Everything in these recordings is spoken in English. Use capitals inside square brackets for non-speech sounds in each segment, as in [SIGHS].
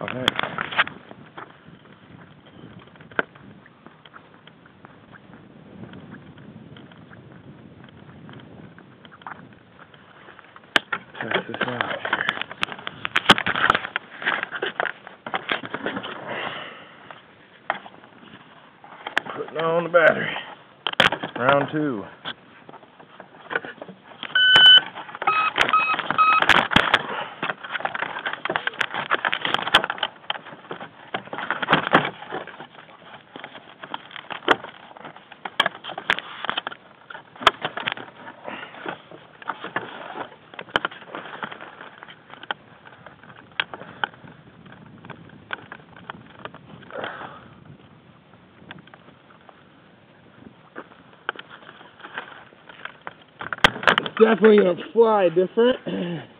Okay. Test this out. Putting on the battery. Round two. Definitely gonna fly different. [CLEARS THROAT]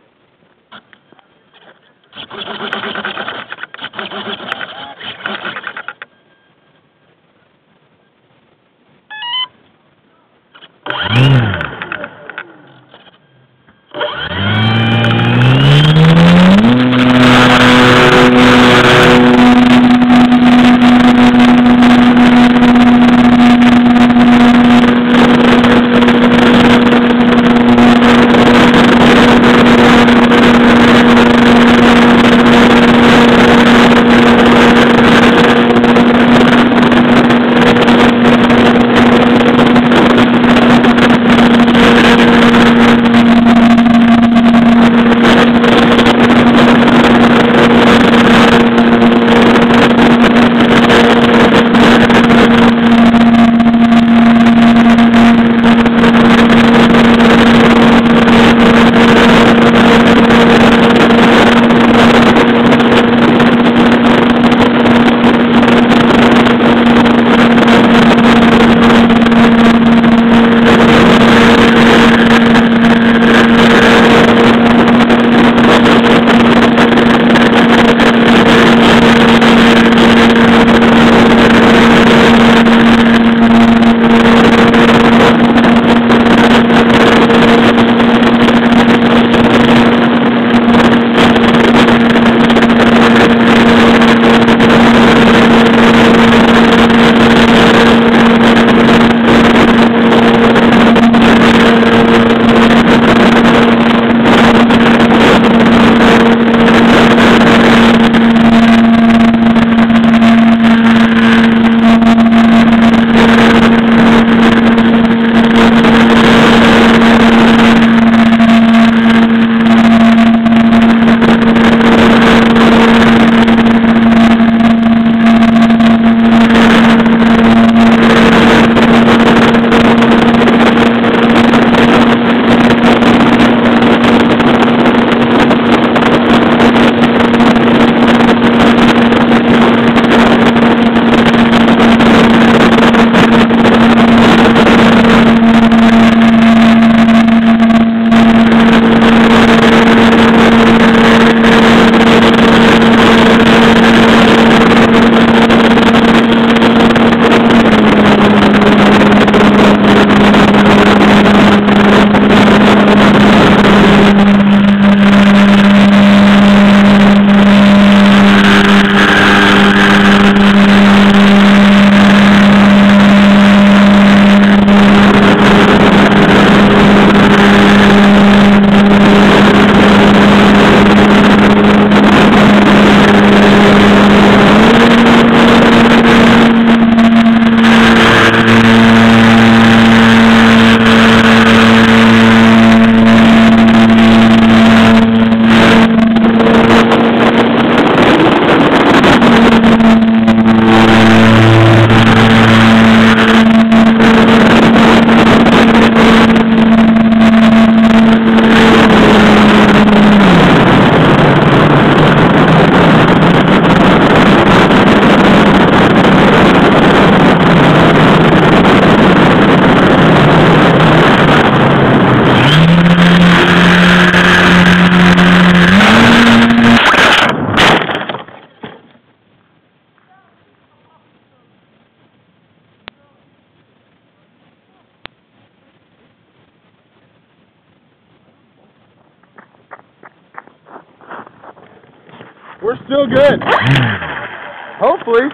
We're still good. [SIGHS] Hopefully.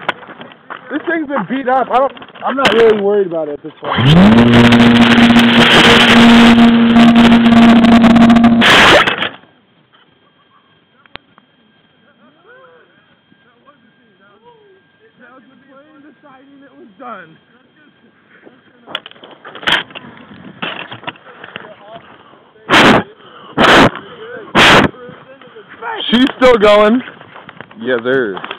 This thing's been beat up. I don't. I'm not really worried about it at this point. That was the plane deciding it was done. She's still going. Yeah, there.